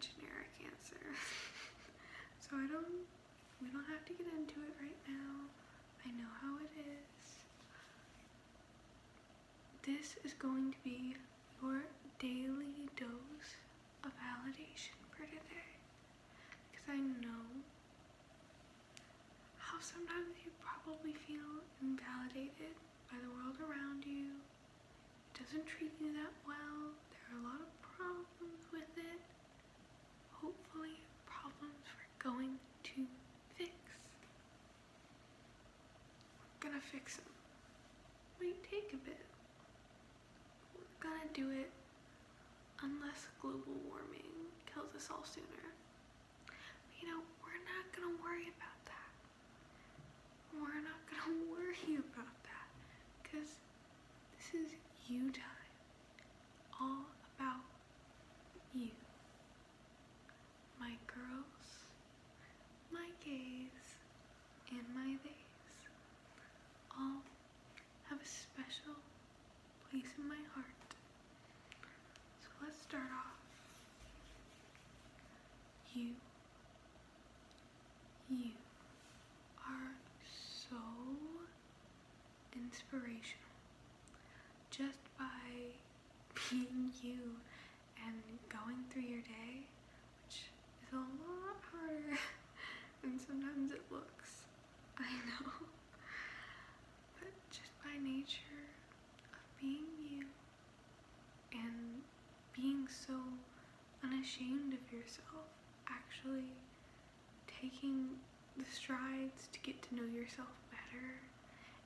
generic answer. so I don't, we don't have to get into it right now. I know how it is. This is going to be your daily dose of validation for today. Because I know how sometimes you probably feel invalidated by the world around you. It doesn't treat you that well. There are a lot of problems with it. Hopefully, problems we're going to fix. We're gonna fix them. Might take a bit. We're gonna do it unless global warming kills us all sooner. But, you know, we're not gonna worry about that. We're not gonna worry about that because this is you time. All about you. My girls, my gays, and my theys all have a special place in my heart. So let's start off. You, you are so inspirational just by being you and going through your day, which is a lot harder than sometimes it looks. I know. But just by nature of being you and being so unashamed of yourself, actually taking the strides to get to know yourself better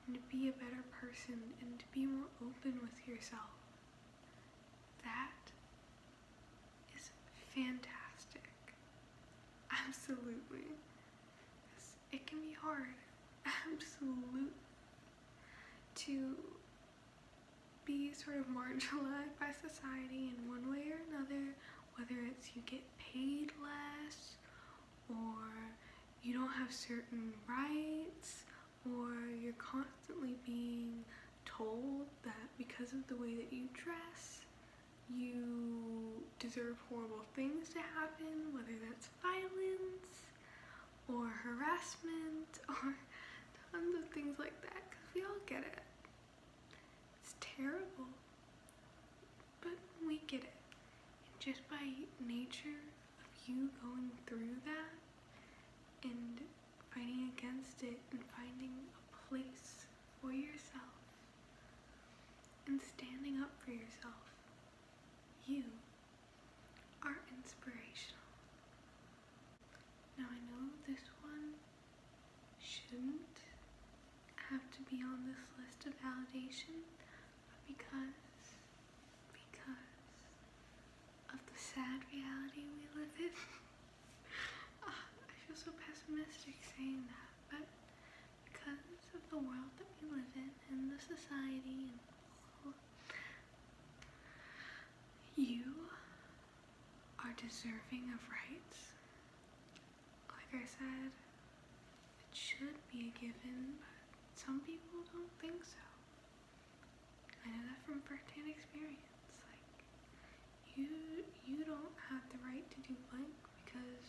and to be a better person and to be more open with yourself. That is fantastic. Absolutely. It can be hard. Absolutely. To be sort of marginalized by society in one way or another, whether it's you get paid less or you don't have certain rights or you're constantly being told that because of the way that you dress you deserve horrible things to happen whether that's violence or harassment or tons of things like that because we all get it. It's terrible. But we get it. And just by nature of you going through that and fighting against it and finding place for yourself and standing up for yourself. You are inspirational. Now I know this one shouldn't have to be on this list of validation, but because because of the sad reality we live in. Ah, I feel so pessimistic saying that, the world that we live in and the society and you are deserving of rights. Like I said, it should be a given, but some people don't think so. I know that from first-hand experience. Like, you you don't have the right to do blank because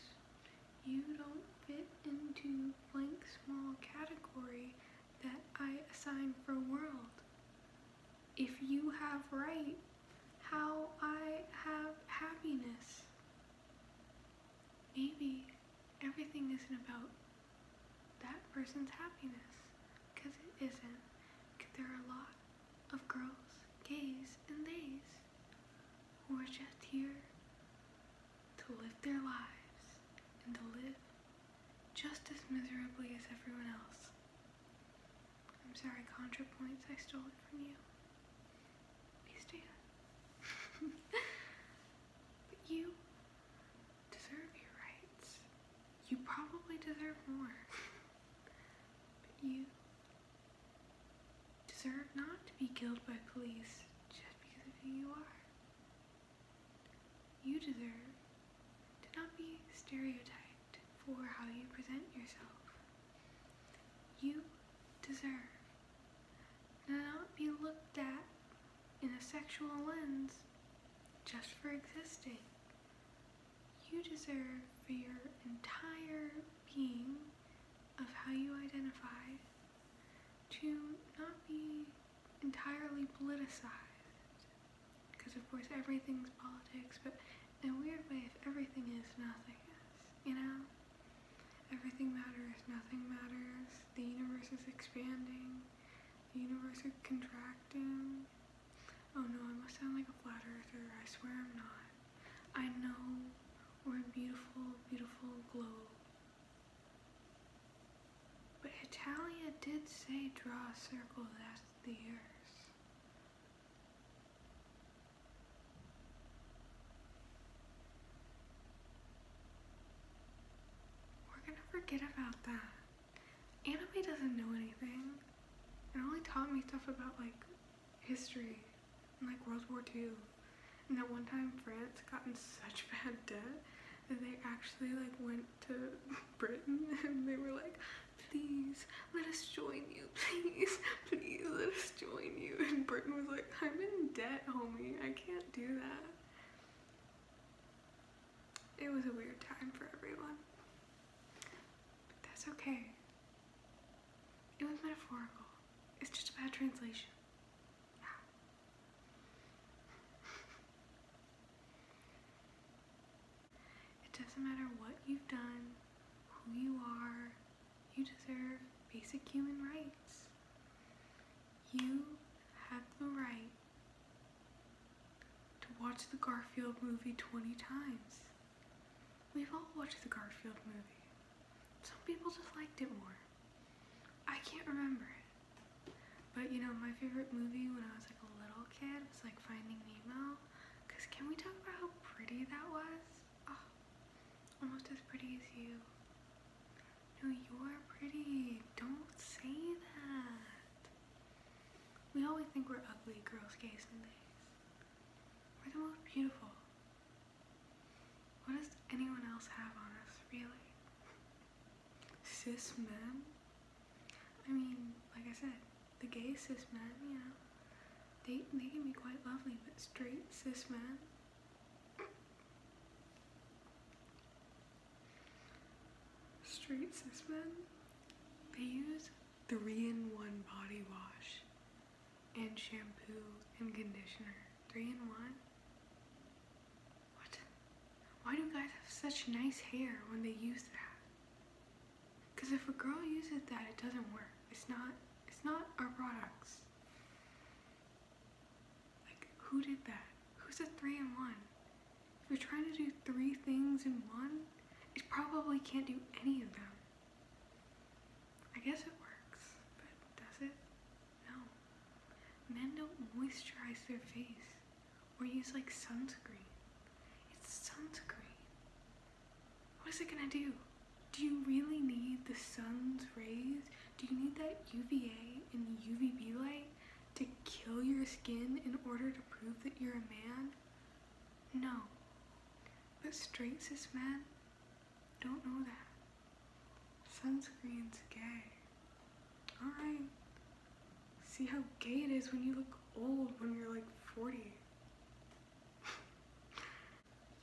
you don't fit into blank small category that I assign for world. If you have right, how I have happiness. Maybe everything isn't about that person's happiness because it isn't. 'Cause there are a lot of girls, gays, and theys who are just here to live their lives and to live just as miserably as everyone else. I'm sorry, ContraPoints, I stole it from you. Be stand. but you deserve your rights. You probably deserve more. but you deserve not to be killed by police just because of who you are. You deserve to not be stereotyped for how you present yourself. You deserve looked at in a sexual lens just for existing. You deserve for your entire being of how you identify to not be entirely politicized. Because, of course, everything's politics, but in a weird way, if everything is, nothing is. You know? Everything matters, nothing matters. The universe is expanding, the universe is contracting. Oh no, I must sound like a flat earther. I swear I'm not. I know we're a beautiful, beautiful globe. But Hetalia did say draw a circle, that's the earth. We're gonna forget about that. Anime doesn't know anything. It only taught me stuff about like history and like World War II. And that one time France got in such bad debt that they actually like went to Britain and they were like, please let us join you, please, please let us join you. And Britain was like, I'm in debt, homie. I can't do that. It was a weird time for everyone. But that's okay. It was metaphorical. Bad translation. Yeah. It doesn't matter what you've done, who you are, you deserve basic human rights. You have the right to watch the Garfield movie 20 times. We've all watched the Garfield movie. Some people just liked it more. I can't remember it. But you know, my favorite movie when I was like a little kid was like Finding Nemo. Cause can we talk about how pretty that was? Oh, almost as pretty as you. No, you're pretty. Don't say that. We always think we're ugly, girls, gays, and theys. We're the most beautiful. What does anyone else have on us, really? Cis men? I mean, like I said, the gay cis men, you know, they, they can be quite lovely, but straight cis men? Straight cis men? They use three in one body wash and shampoo and conditioner. Three in one? What? Why do guys have such nice hair when they use that? Because if a girl uses that, it doesn't work. It's not. Not our products. Like, who did that? Who said three in one? If you're trying to do three things in one, it probably can't do any of them. I guess it works, but does it? No. Men don't moisturize their face or use like sunscreen. It's sunscreen. What is it gonna do? Do you really need the sun's rays? Do you need that UVA and UVB light to kill your skin in order to prove that you're a man? No. But straight cis men don't know that. Sunscreen's gay. Alright. See how gay it is when you look old when you're like 40.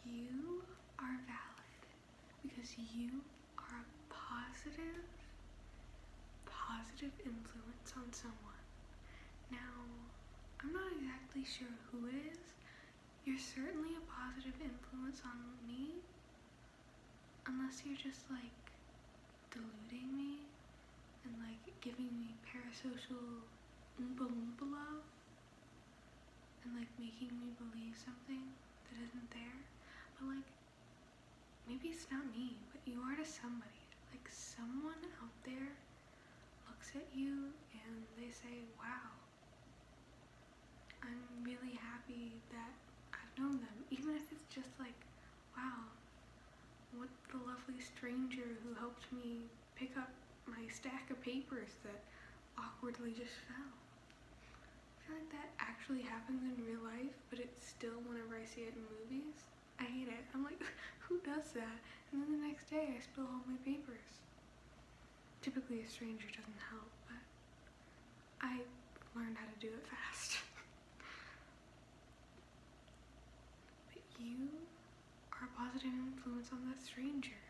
you are valid because you are a positive, positive influence on someone. Now, I'm not exactly sure who it is. You're certainly a positive influence on me, unless you're just like deluding me and like giving me parasocial oompa loompa love and like making me believe something that isn't there. But like, maybe it's not me, but you are to somebody. Like, someone out there looks at you and they say, wow, I'm really happy that I've known them. Even if it's just like, wow, what the lovely stranger who helped me pick up my stack of papers that awkwardly just fell. I feel like that actually happens in real life, but it's still whenever I see it in movies. I hate it. I'm like, who does that? And then the next day I spill all my papers. Typically a stranger doesn't help, but I learned how to do it fast. but you are a positive influence on that stranger.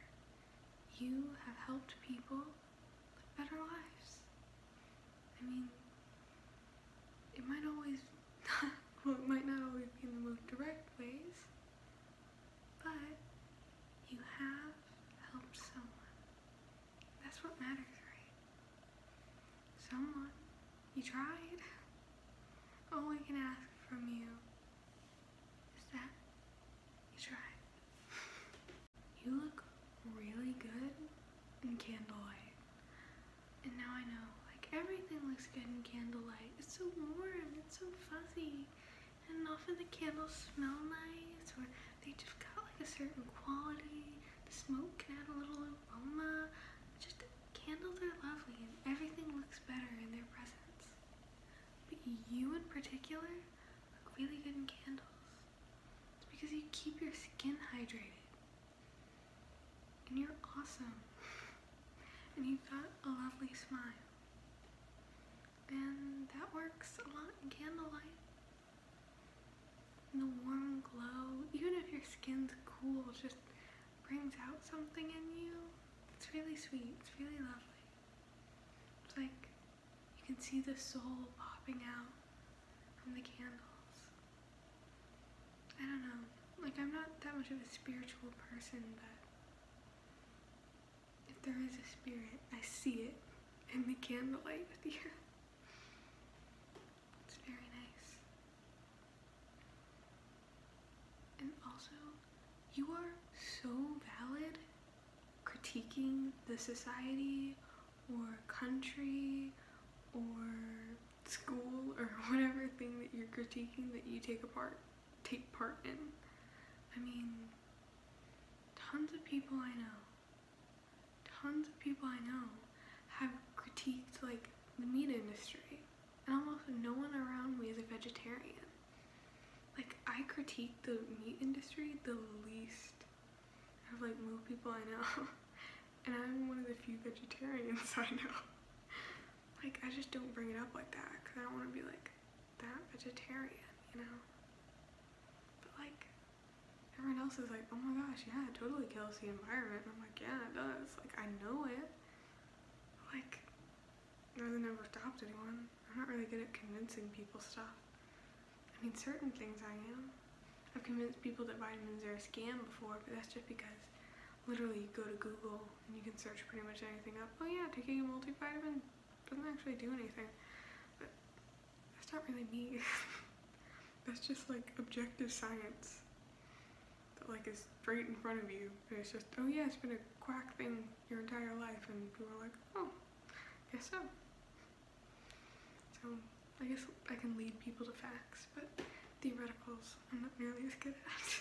You have helped people live better lives. I mean, it might always, well, it might not always be in the most direct ways, but you have helped someone. That's what matters, right? Someone. You tried. All I can ask from you is that you tried. You look really good in candlelight. And now I know, like everything looks good in candlelight. It's so warm, it's so fuzzy. And often the candles smell nice or they just got like a certain quality. The smoke can add a little aroma. Just candles are lovely and everything looks better in their presence. But you in particular look really good in candles. It's because you keep your skin hydrated. And you're awesome. And you've got a lovely smile. And that works a lot in candlelight. And the warm glow, even if your skin's cool, just brings out something in you. It's really sweet. It's really lovely. It's like you can see the soul popping out from the candles. I don't know. Like I'm not that much of a spiritual person, but if there is a spirit, I see it in the candlelight with you. It's very nice. And also, you are so valid critiquing the society or country or school or whatever thing that you're critiquing that you take apart take part in. I mean, tons of people I know, tons of people I know have critiqued like the meat industry, and almost no one around me is a vegetarian. Like I critique the meat industry the least of like most people I know, and I'm one of the few vegetarians I know. Like I just don't bring it up like that because I don't want to be like that vegetarian, you know. But like everyone else is like, oh my gosh, yeah, it totally kills the environment. And I'm like, yeah, it does. Like I know it. Like it hasn't ever stopped anyone. I'm not really good at convincing people stuff. I mean, certain things I am. I've convinced people that vitamins are a scam before, but that's just because literally you go to Google and you can search pretty much anything up. Oh yeah, taking a multivitamin doesn't actually do anything. But that's not really me. that's just like objective science that like is right in front of you. And it's just, oh yeah, it's been a quack thing your entire life, and people are like, oh, guess so. So I guess I can lead people to facts, but theoreticals I'm not nearly as good at.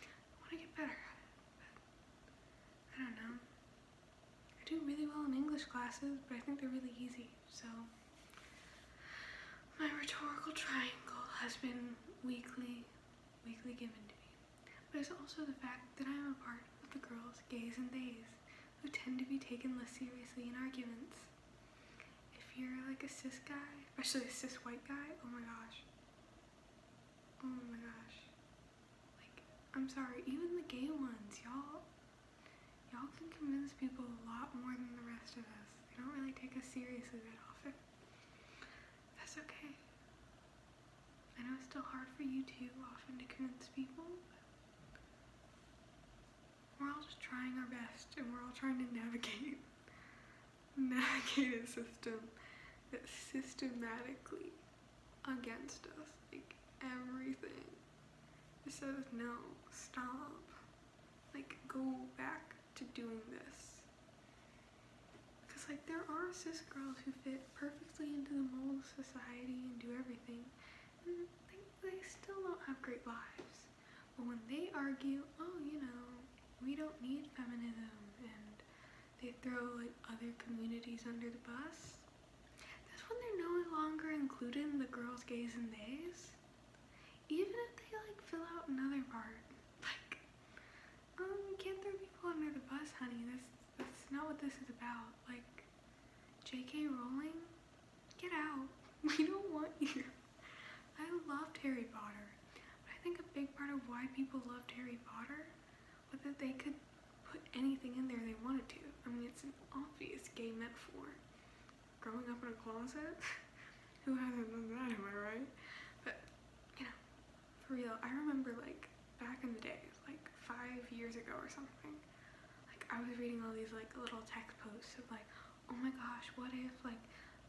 I want to get better I don't know. I do really well in English classes, but I think they're really easy, so my rhetorical triangle has been weekly, weekly given to me. But it's also the fact that I am a part of the girls' gays and days who tend to be taken less seriously in arguments. If you're like a cis guy, especially a cis white guy, oh my gosh. Oh my gosh. Like, I'm sorry, even the gay ones, y'all, y'all can convince people a lot more than the rest of us. They don't really take us seriously that often. That's okay. I know it's still hard for you too, often to convince people, but we're all just trying our best and we're all trying to navigate navigate a system that's systematically against us. Like everything. It says no, stop. Like go back to doing this. Because like there are cis girls who fit perfectly into the mold of society and do everything. And they, they still don't have great lives. But when they argue, oh, you know, we don't need feminism and they throw like other communities under the bus, that's when they're no longer included in the girls, gays, and theys. Even if they like fill out another part, um, you can't throw people under the bus, honey. That's that's not what this is about. Like, J.K. Rowling, get out. We don't want you. I loved Harry Potter. But I think a big part of why people loved Harry Potter was that they could put anything in there they wanted to. I mean, it's an obvious gay metaphor. Growing up in a closet? Who hasn't done that, am I right? But, you know, for real, I remember like back in the day, five years ago or something, like I was reading all these like little text posts of like, oh my gosh, what if like,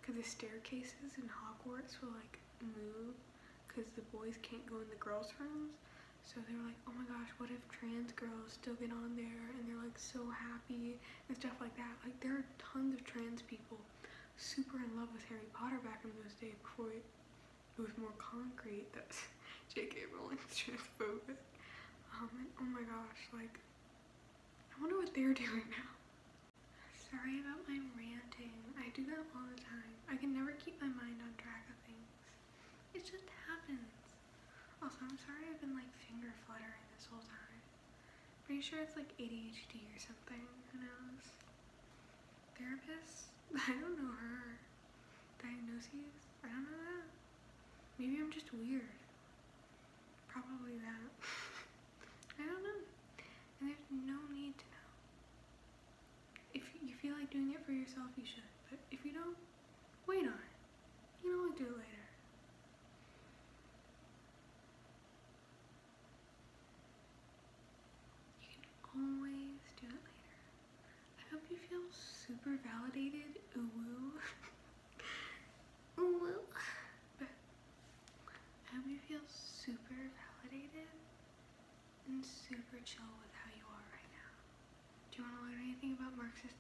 cause the staircases in Hogwarts will like move because the boys can't go in the girls' rooms. So they were like, oh my gosh, what if trans girls still get on there and they're like so happy and stuff like that. Like there are tons of trans people super in love with Harry Potter back in those days before it, was more concrete that J.K. Rowling's transphobic. Um, and oh my gosh, like, I wonder what they're doing now. Sorry about my ranting. I do that all the time. I can never keep my mind on track of things. It just happens. Also, I'm sorry I've been like finger fluttering this whole time. Pretty sure it's like ADHD or something. Who knows? Therapist? I don't know her. Diagnoses? I don't know that. Maybe I'm just weird. Probably that. I don't know. And there's no need to know. If you feel like doing it for yourself, you should. But if you don't, wait on it. You can always do it later. You can always do it later. I hope you feel super validated. Ooh woo. I hope you feel super validated and super chill with how you are right now. Do you want to learn anything about Marxist?